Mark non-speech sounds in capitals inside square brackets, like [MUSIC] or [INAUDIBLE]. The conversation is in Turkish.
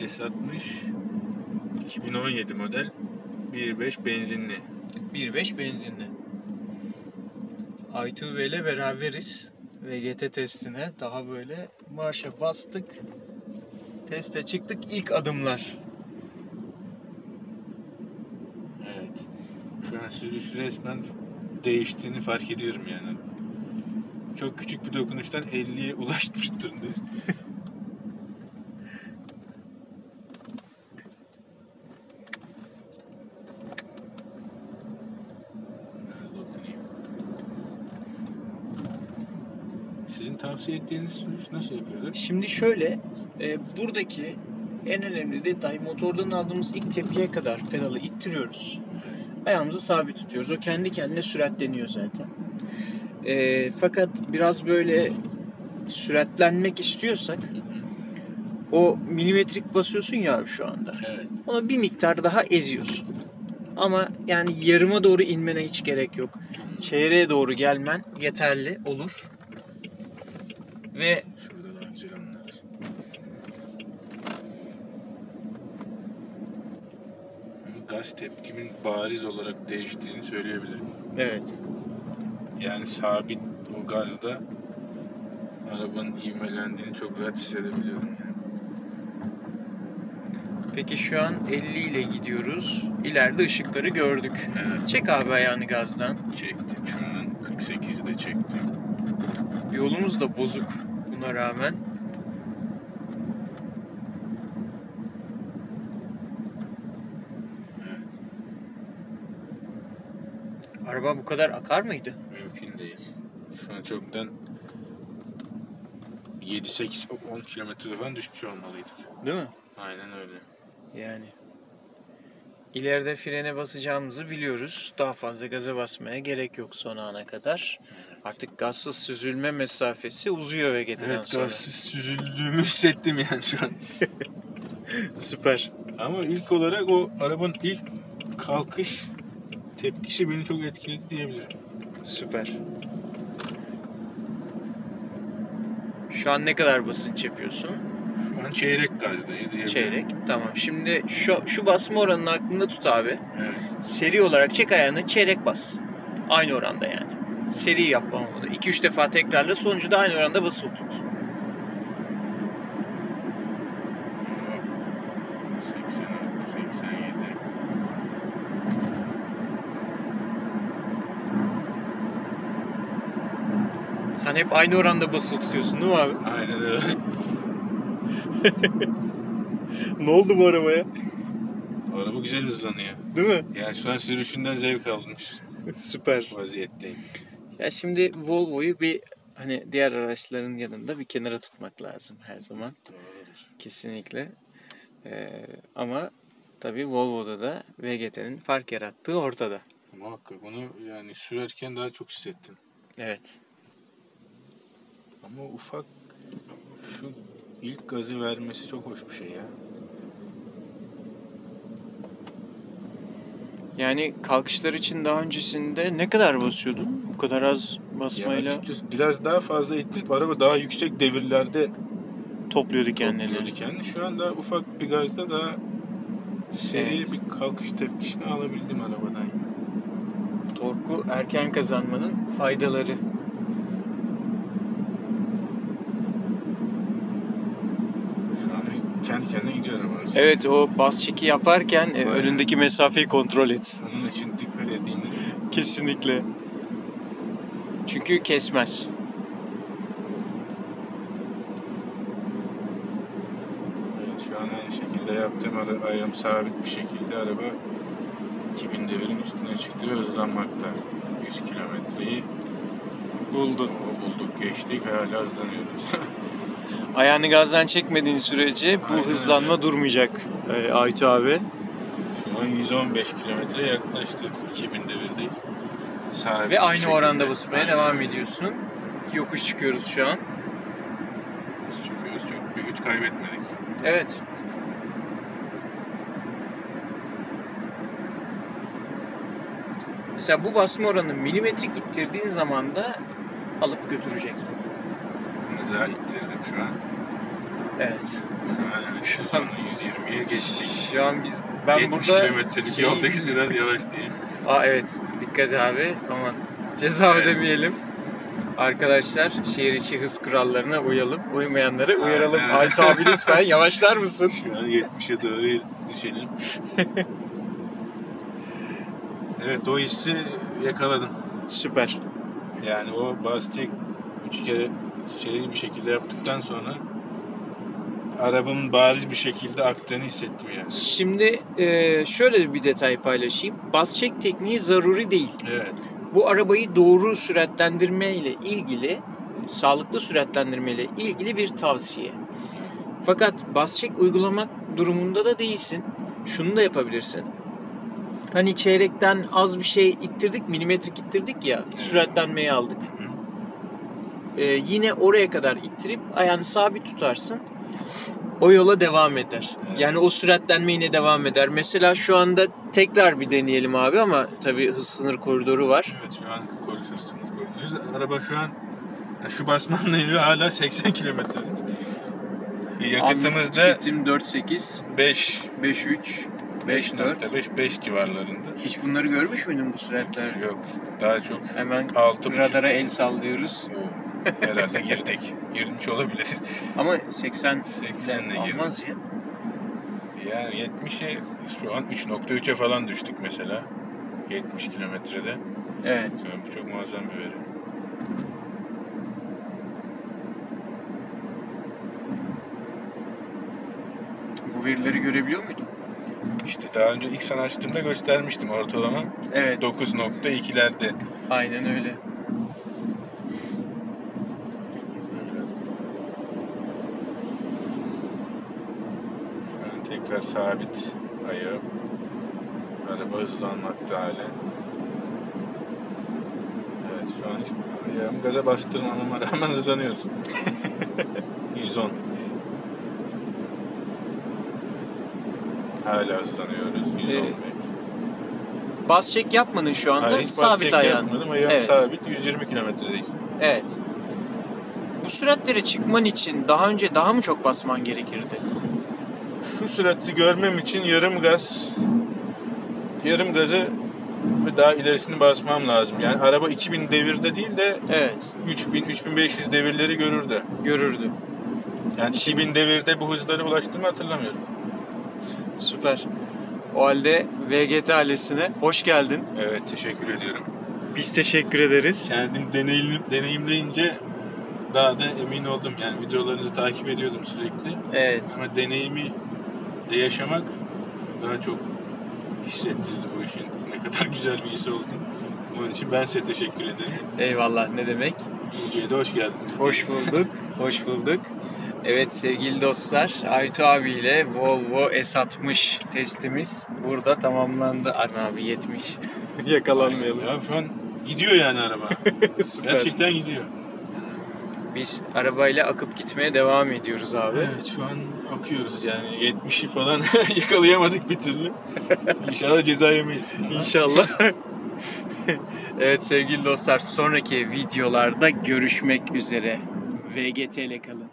S60 2017 model 1.5 benzinli. 1.5 benzinli. i2V ile beraberiz. VGT testine daha böyle marşa bastık. Teste çıktık ilk adımlar. Evet. Şu an sürüş resmen değiştiğini fark ediyorum yani. Çok küçük bir dokunuştan 50'ye ulaşmış durumda. [LAUGHS] tavsiye ettiğiniz sürüş nasıl yapıyordu? Şimdi şöyle, e, buradaki en önemli detay motordan aldığımız ilk tepkiye kadar pedalı ittiriyoruz. Ayağımızı sabit tutuyoruz. O kendi kendine süratleniyor zaten. E, fakat biraz böyle süratlenmek istiyorsak o milimetrik basıyorsun ya şu anda. Evet. Onu bir miktar daha eziyorsun. Ama yani yarıma doğru inmene hiç gerek yok. Çeyreğe doğru gelmen yeterli olur. Ve Şurada daha güzel anlarız. Gaz tepkimin bariz olarak değiştiğini söyleyebilirim. evet Yani sabit o gazda arabanın ivmelendiğini çok rahat hissedebiliyorum yani. Peki şu an 50 ile gidiyoruz. İleride ışıkları gördük. Evet. Çek abi ayağını gazdan. Çektim şu an 48'i de çektim. Yolumuz da bozuk buna rağmen. Evet. Araba bu kadar akar mıydı? Mümkün değil. Şu an çoktan 7-8-10 kilometre falan düşmüş olmalıydık. Değil mi? Aynen öyle. Yani. İleride frene basacağımızı biliyoruz. Daha fazla gaza basmaya gerek yok son ana kadar. Artık gazsız süzülme mesafesi uzuyor VGT'den Evet sonra. gazsız süzüldüğümü hissettim yani şu an. [LAUGHS] Süper. Ama ilk olarak o arabanın ilk kalkış tepkisi beni çok etkiledi diyebilirim. Süper. Şu an ne kadar basınç yapıyorsun? Şu an çeyrek diyebilirim. Çeyrek. Tamam. Şimdi şu şu basma oranını aklında tut abi. Evet. Seri olarak çek ayağını çeyrek bas. Aynı oranda yani. Seri yapma olmadı. 2-3 defa tekrarla sonucu da aynı oranda basılı tut. 86, 87. Sen hep aynı oranda basılı tutuyorsun değil mi abi? Aynen öyle. [LAUGHS] ne oldu bu arabaya? Araba güzel hızlanıyor. Değil mi? Yani şu an sürüşünden zevk almış Süper. vaziyetteyim. Ya şimdi Volvo'yu bir hani diğer araçların yanında bir kenara tutmak lazım her zaman. Doğrudur. Kesinlikle. Ee, ama tabii Volvo'da da VGT'nin fark yarattığı ortada. Muhakkak bunu yani sürerken daha çok hissettim. Evet. Ama ufak şu ilk gazı vermesi çok hoş bir şey ya. Yani kalkışlar için daha öncesinde ne kadar basıyordun? Bu kadar az Ya basmayla açıkçası biraz daha fazla ittirip araba daha yüksek devirlerde topluyordu kendini. topluyordu kendini. Şu anda ufak bir gazda daha seri Evet. bir kalkış tepkisini alabildim arabadan. ya. Torku erken kazanmanın faydaları. Şu an kendi kendine gidiyor araba. Evet o bas çeki yaparken e, önündeki mesafeyi kontrol et. Onun için dikkat edeyim. Kesinlikle. Çünkü kesmez. Evet şu an aynı şekilde yaptım. Ara, ayağım sabit bir şekilde araba 2000 devirin üstüne çıktı ve hızlanmakta. 100 kilometreyi Buldu. o bulduk geçtik hala hızlanıyoruz. [LAUGHS] Ayağını gazdan çekmediğin sürece bu Aynen hızlanma öyle. durmayacak e, Aytu abi. Şu an 115 kilometre yaklaştık 2000 devirdeyiz. Sabit Ve aynı şekilde. oranda basmaya Aynen devam ediyorsun. Yokuş çıkıyoruz şu an. Biz çıkıyoruz çok bir güç kaybetmedik. Evet. Mesela bu basma oranını milimetrik ittirdiğin zaman da alıp götüreceksin. Mızrağı ittirdim şu an. Evet. Şu an evet, şu an 120'ye geçtik. Şu an biz ben 70 burada kilometrelik şey- yoldayız biraz yavaş diyeyim. Aa evet dikkat abi aman ceza Evet. ödemeyelim. Arkadaşlar şehir içi hız kurallarına uyalım. Uymayanları uyaralım. Aynen. Halit abi lütfen yavaşlar mısın? Şu an 70'e doğru düşelim. [LAUGHS] evet o hissi yakaladım. Süper. Yani o bastik üç kere şeyi bir şekilde yaptıktan sonra arabanın bariz bir şekilde aktığını hissettim yani. Şimdi e, şöyle bir detay paylaşayım. Bas çek tekniği zaruri değil. Evet. Bu arabayı doğru süratlendirme ile ilgili, sağlıklı süratlendirme ile ilgili bir tavsiye. Fakat bas çek uygulamak durumunda da değilsin. Şunu da yapabilirsin. Hani çeyrekten az bir şey ittirdik, milimetrik ittirdik ya, süratlenmeyi aldık. Ee, yine oraya kadar ittirip ayağını sabit tutarsın. O yola devam eder. Evet. Yani o süratlenme yine devam eder. Mesela şu anda tekrar bir deneyelim abi ama tabii hız sınır koridoru var. Evet şu an konuşursunuz konuşuyoruz. Araba şu an şu basmanla yürüyor hala 80 kilometre. Yakıtımız da Tüketim 4.8, 5 5.3, 5.4. 5.5 5 civarlarında. Hiç bunları görmüş müydün bu süratler? Yok daha çok Hemen Altı buçuk. radara el sallıyoruz. Yok, herhalde girdik. Girmiş olabiliriz. Ama 80 80'le girdik. olmaz ya. Yani 70'e şu an 3.3'e falan düştük mesela. 70 kilometrede. Evet. Yani bu çok muazzam bir veri. Bu verileri görebiliyor muydun? İşte daha önce ilk sana açtığımda göstermiştim ortalama. Evet. 9.2'lerde. Aynen öyle. Şu an tekrar sabit ayağım. Araba hızlanmakta halen. Evet şu an hiç ayağımı gaza bastırmamama rağmen hızlanıyoruz. [LAUGHS] 110. Hala hızlanıyoruz. 115. Ee, Bas çek yapmadın şu anda. Hayır, hiç sabit ayağın. yapmadım. Ayağım Evet. sabit 120 kilometredeyiz. Evet. Bu süratlere çıkman için daha önce daha mı çok basman gerekirdi? Şu sürati görmem için yarım gaz yarım gazı ve daha ilerisini basmam lazım. Yani araba 2000 devirde değil de Evet. 3000 3500 devirleri görürdü. Görürdü. Yani 2000 devirde bu hızlara ulaştığımı hatırlamıyorum. Süper. O halde VGT ailesine hoş geldin. Evet teşekkür ediyorum. Biz teşekkür ederiz. Kendim deneyim, deneyimleyince daha da emin oldum. Yani videolarınızı takip ediyordum sürekli. Evet. Ama deneyimi de yaşamak daha çok hissettirdi bu işin ne kadar [LAUGHS] güzel bir his olduğunu. Onun için ben size teşekkür ederim. Eyvallah ne demek. Düzce'ye de hoş geldiniz. Hoş bulduk. [LAUGHS] Hoş bulduk. Evet sevgili dostlar, Aytu abiyle Volvo S60 testimiz burada tamamlandı. Arna abi 70. [LAUGHS] Yakalanmayalım. Ya şu an gidiyor yani araba. Gerçekten gidiyor. Biz arabayla akıp gitmeye devam ediyoruz abi. Evet şu an akıyoruz yani 70'i falan [LAUGHS] yakalayamadık bir türlü. İnşallah ceza yemeyiz. İnşallah. [LAUGHS] evet sevgili dostlar sonraki videolarda görüşmek üzere. VGT ile kalın.